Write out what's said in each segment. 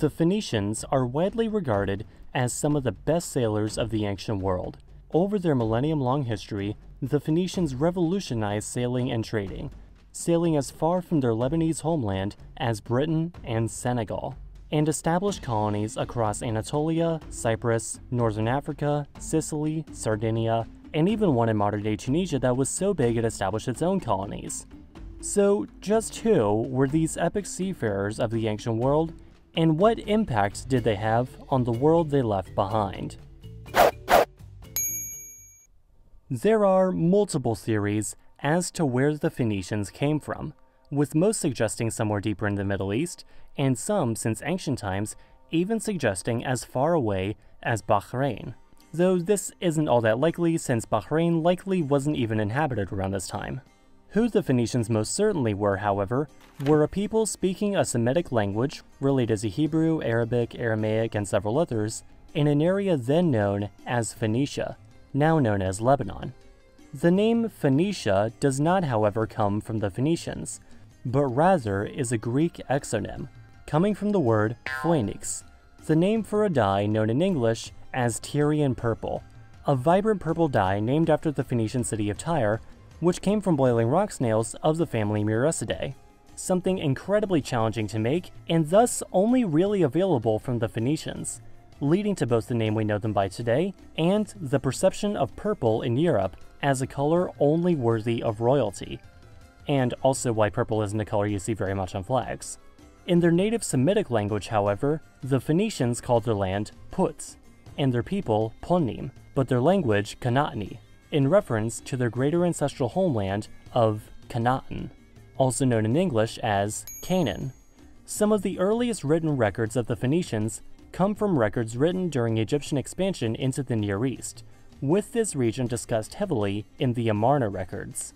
The Phoenicians are widely regarded as some of the best sailors of the ancient world. Over their millennium long history, the Phoenicians revolutionized sailing and trading, sailing as far from their Lebanese homeland as Britain and Senegal, and established colonies across Anatolia, Cyprus, Northern Africa, Sicily, Sardinia, and even one in modern day Tunisia that was so big it established its own colonies. So, just who were these epic seafarers of the ancient world, and what impact did they have on the world they left behind? There are multiple theories as to where the Phoenicians came from, with most suggesting somewhere deeper in the Middle East, and some since ancient times even suggesting as far away as Bahrain. Though this isn't all that likely since Bahrain likely wasn't even inhabited around this time. Who the Phoenicians most certainly were, however, were a people speaking a Semitic language related to Hebrew, Arabic, Aramaic, and several others, in an area then known as Phoenicia, now known as Lebanon. The name Phoenicia does not, however, come from the Phoenicians, but rather is a Greek exonym, coming from the word phoenix, the name for a dye known in English as Tyrian purple, a vibrant purple dye named after the Phoenician city of Tyre which came from boiling rock snails of the family Muricidae, something incredibly challenging to make and thus only really available from the Phoenicians, leading to both the name we know them by today and the perception of purple in Europe as a color only worthy of royalty, and also why purple isn't a color you see very much on flags. In their native Semitic language, however, the Phoenicians called their land Put, and their people Ponim, but their language Kanatni, in reference to their greater ancestral homeland of Canaan, also known in English as Canaan. Some of the earliest written records of the Phoenicians come from records written during Egyptian expansion into the Near East, with this region discussed heavily in the Amarna records.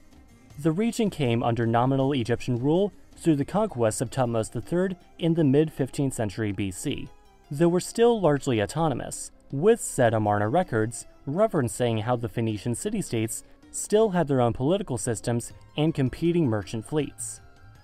The region came under nominal Egyptian rule through the conquest of Thutmose III in the mid 15th century BC, though were still largely autonomous, with said Amarna records referencing how the Phoenician city-states still had their own political systems and competing merchant fleets.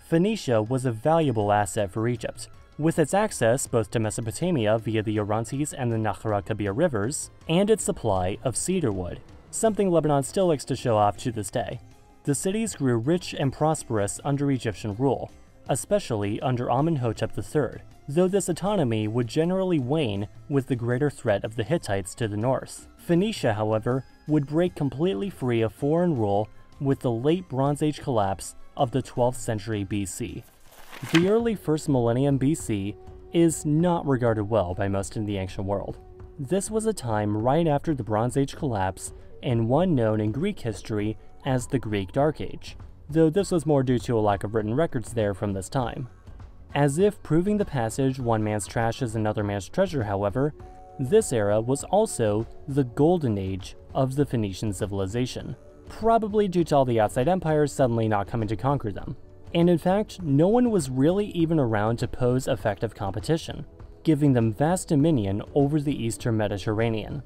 Phoenicia was a valuable asset for Egypt, with its access both to Mesopotamia via the Orontes and the Nahara Kabir rivers, and its supply of cedar wood, something Lebanon still likes to show off to this day. The cities grew rich and prosperous under Egyptian rule, especially under Amenhotep III, though this autonomy would generally wane with the greater threat of the Hittites to the north. Phoenicia, however, would break completely free of foreign rule with the late Bronze Age collapse of the 12th century BC. The early first millennium BC is not regarded well by most in the ancient world. This was a time right after the Bronze Age collapse and one known in Greek history as the Greek Dark Age, though this was more due to a lack of written records there from this time. As if proving the passage one man's trash is another man's treasure, however, this era was also the golden age of the Phoenician civilization, probably due to all the outside empires suddenly not coming to conquer them. And in fact, no one was really even around to pose effective competition, giving them vast dominion over the eastern Mediterranean.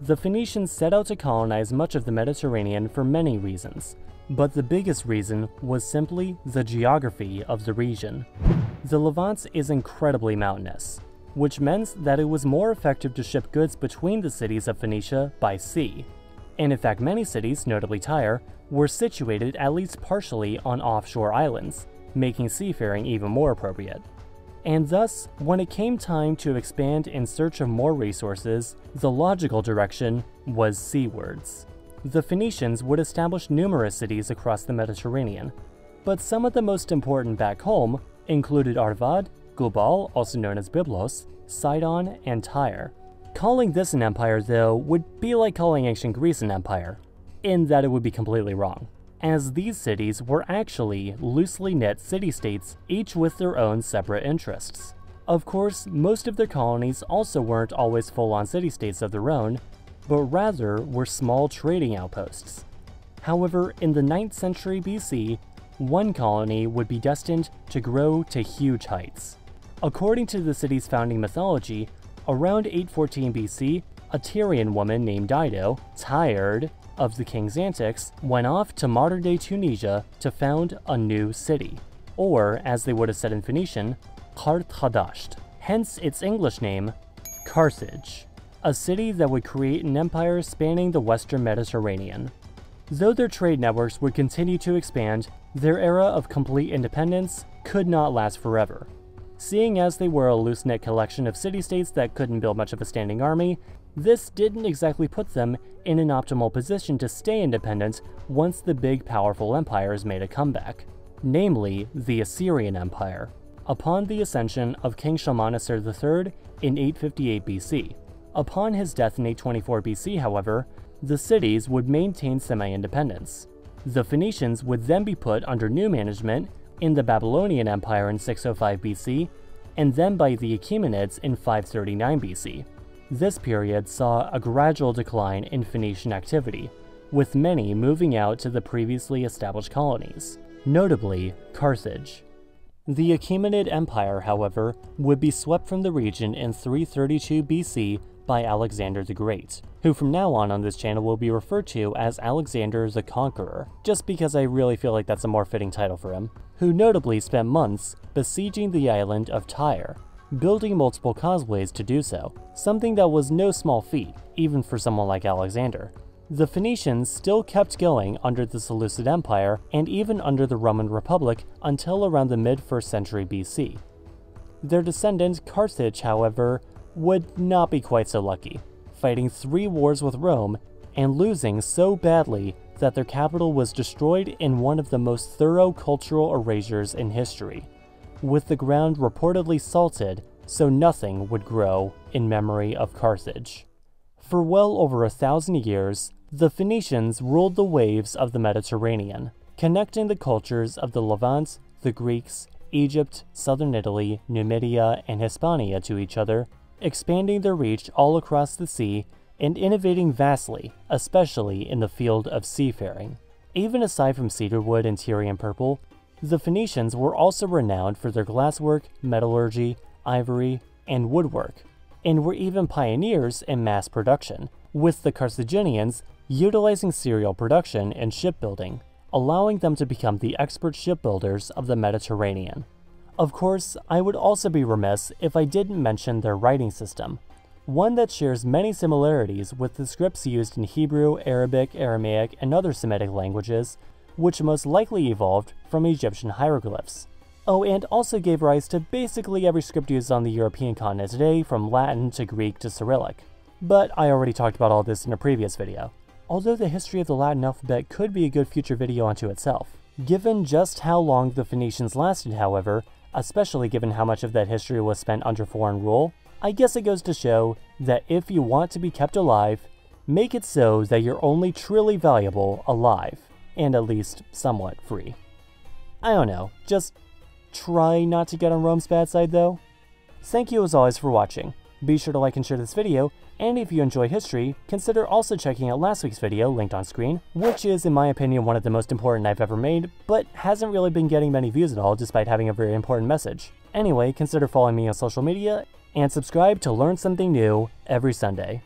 The Phoenicians set out to colonize much of the Mediterranean for many reasons, but the biggest reason was simply the geography of the region. The Levant is incredibly mountainous, which meant that it was more effective to ship goods between the cities of Phoenicia by sea. And in fact, many cities, notably Tyre, were situated at least partially on offshore islands, making seafaring even more appropriate. And thus, when it came time to expand in search of more resources, the logical direction was seawards. The Phoenicians would establish numerous cities across the Mediterranean, but some of the most important back home included Arvad, Gubal, also known as Byblos, Sidon, and Tyre. Calling this an empire, though, would be like calling ancient Greece an empire, in that it would be completely wrong, as these cities were actually loosely knit city-states, each with their own separate interests. Of course, most of their colonies also weren't always full-on city-states of their own, but rather were small trading outposts. However, in the 9th century BC, one colony would be destined to grow to huge heights. According to the city's founding mythology, around 814 BC, a Tyrian woman named Dido, tired of the king's antics, went off to modern-day Tunisia to found a new city, or as they would have said in Phoenician, Karthadasht, hence its English name, Carthage, a city that would create an empire spanning the western Mediterranean. Though their trade networks would continue to expand, their era of complete independence could not last forever. Seeing as they were a loose-knit collection of city-states that couldn't build much of a standing army, this didn't exactly put them in an optimal position to stay independent once the big powerful empires made a comeback, namely the Assyrian Empire, upon the ascension of King Shalmaneser III in 858 BC. Upon his death in 824 BC, however, the cities would maintain semi-independence. The Phoenicians would then be put under new management in the Babylonian Empire in 605 BC, and then by the Achaemenids in 539 BC. This period saw a gradual decline in Phoenician activity, with many moving out to the previously established colonies, notably Carthage. The Achaemenid Empire, however, would be swept from the region in 332 BC by Alexander the Great, who from now on on this channel will be referred to as Alexander the Conqueror, just because I really feel like that's a more fitting title for him, who notably spent months besieging the island of Tyre, building multiple causeways to do so, something that was no small feat, even for someone like Alexander. The Phoenicians still kept going under the Seleucid Empire and even under the Roman Republic until around the mid 1st century BC. Their descendant Carthage, however, would not be quite so lucky, fighting three wars with Rome and losing so badly that their capital was destroyed in one of the most thorough cultural erasures in history with the ground reportedly salted so nothing would grow in memory of Carthage. For well over a thousand years, the Phoenicians ruled the waves of the Mediterranean, connecting the cultures of the Levant, the Greeks, Egypt, southern Italy, Numidia, and Hispania to each other, expanding their reach all across the sea and innovating vastly, especially in the field of seafaring. Even aside from cedarwood and Tyrian purple, the Phoenicians were also renowned for their glasswork, metallurgy, ivory, and woodwork, and were even pioneers in mass production, with the Carthaginians utilizing serial production and shipbuilding, allowing them to become the expert shipbuilders of the Mediterranean. Of course, I would also be remiss if I didn't mention their writing system, one that shares many similarities with the scripts used in Hebrew, Arabic, Aramaic, and other Semitic languages, which most likely evolved from Egyptian hieroglyphs. Oh, and also gave rise to basically every script used on the European continent today, from Latin to Greek to Cyrillic. But I already talked about all this in a previous video. Although the history of the Latin alphabet could be a good future video unto itself. Given just how long the Phoenicians lasted, however, especially given how much of that history was spent under foreign rule, I guess it goes to show that if you want to be kept alive, make it so that you're only truly valuable alive and at least somewhat free. I don't know, just try not to get on Rome's bad side though. Thank you as always for watching. Be sure to like and share this video, and if you enjoy history, consider also checking out last week's video linked on screen, which is in my opinion one of the most important I've ever made, but hasn't really been getting many views at all despite having a very important message. Anyway, consider following me on social media, and subscribe to learn something new every Sunday.